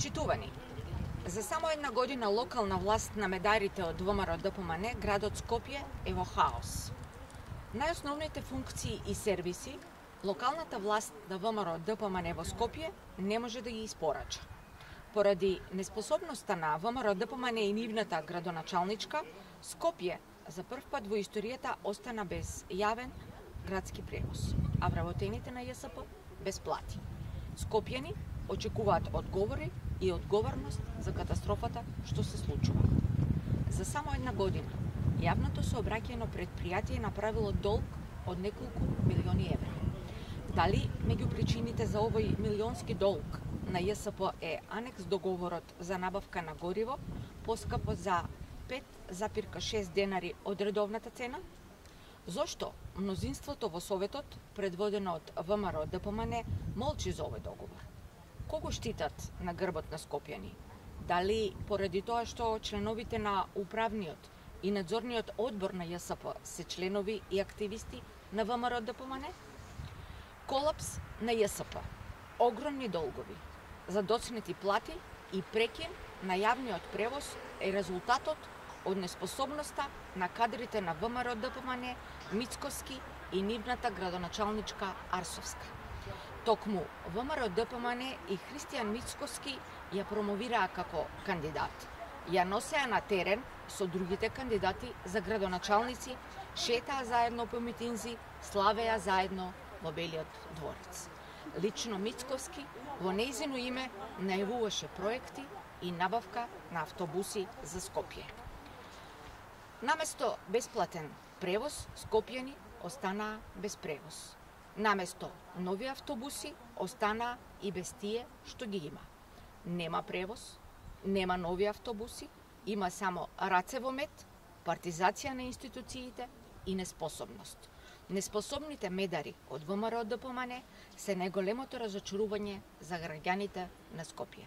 Почитувани, за само една година локална власт на медарите од ВМРО ДПМН, градот Скопје е во хаос. Најосновните функции и сервиси, локалната власт на ВМРО ДПМН во Скопје не може да ги испорача. Поради неспособноста на ВМРО ДПМН и нивната градоначалничка, Скопје за прв пат во историјата остана без јавен градски превоз, а вработените на ЈСП без плати. Скопјани очекуваат одговори и одговорност за катастрофата што се случува. За само една година, јавното сообраќајно предпријатие направило долг од неколку милиони евра. Дали меѓу причините за овој милионски долг на ЈСП е анекс договорот за набавка на гориво, поскапо за 5,6 денари од редовната цена? Зошто мнозинството во Советот, предводено од ВМРО ДПМН, молчи за овој договор? Кого штитат на грбот на Скопјани? Дали поради тоа што членовите на управниот и надзорниот одбор на ЈСП се членови и активисти на ВМРО да ДПМН? Колапс на ЈСП, огромни долгови, задоцнети плати и прекин на јавниот превоз е резултатот од неспособноста на кадрите на ВМРО да ДПМН, Мицковски и нивната градоначалничка Арсовска. Токму ВМРО ДПМН и Христијан Мицкоски ја промовираа како кандидат. Ја носеа на терен со другите кандидати за градоначалници, шетаа заедно по митинзи, славеа заедно во Белиот дворец. Лично Мицковски во неизино име најавуваше проекти и набавка на автобуси за Скопје. Наместо бесплатен превоз, Скопјани останаа без превоз. Наместо нови автобуси, остана и без тие што ги има. Нема превоз, нема нови автобуси, има само раце во мед, партизација на институциите и неспособност. Неспособните медари од ВМРО ДПМН се најголемото разочарување за граѓаните на Скопје.